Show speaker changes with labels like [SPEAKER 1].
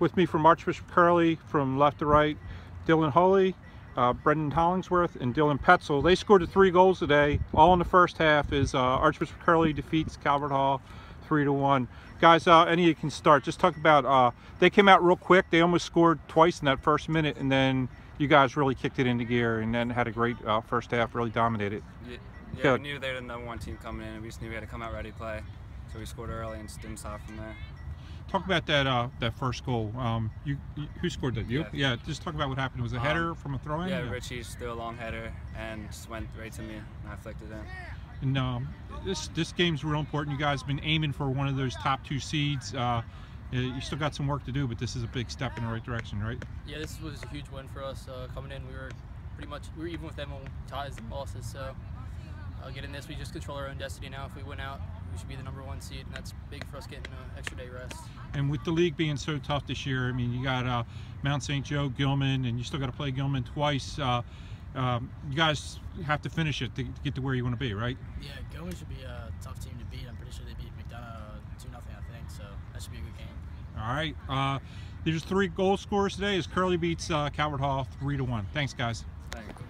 [SPEAKER 1] With me from Archbishop Curley, from left to right, Dylan Holy, uh, Brendan Hollingsworth, and Dylan Poetzel. They scored the three goals today, all in the first half. Is uh, Archbishop Curley defeats Calvert Hall three to one. Guys, uh, any of you can start. Just talk about. Uh, they came out real quick. They almost scored twice in that first minute, and then you guys really kicked it into gear, and then had a great uh, first half. Really dominated.
[SPEAKER 2] Yeah, yeah
[SPEAKER 1] Good.
[SPEAKER 2] we knew they were the number one team coming in, and we just knew we had to come out ready to play. So we scored early and just didn't stop from there.
[SPEAKER 1] Talk about that uh, that first goal. Um, you, you who scored that? You?
[SPEAKER 2] Yeah.
[SPEAKER 1] Yeah. Just talk about what happened. Was it a
[SPEAKER 2] Um,
[SPEAKER 1] header from a throw-in?
[SPEAKER 2] Yeah, Richie threw a long header and just went right to me, and I flicked it in.
[SPEAKER 1] And um, this this game's real important. You guys have been aiming for one of those top two seeds. Uh, you still got some work to do, but this is a big step in the right direction, right?
[SPEAKER 3] Yeah, this was a huge win for us uh, coming in. We were pretty much we were even with them on ties and losses. So uh, getting this, we just control our own destiny now. If we win out, we should be the number one seed, and that's big for us getting an extra day rest.
[SPEAKER 1] And with the league being so tough this year, I mean, you got uh, Mount St. Joe, Gilman, and you still got to play Gilman twice. Uh, um, you guys have to finish it to get to where you want to be, right?
[SPEAKER 4] Yeah, Gilman should be a tough team to beat. I'm pretty sure they beat McDonogh 2 nothing, I think, so that should be a good game.
[SPEAKER 1] All right. Uh, there's three goal scorers today as Curley beats uh, Calvert Hall 3 to 1. Thanks, guys.
[SPEAKER 2] Thank you.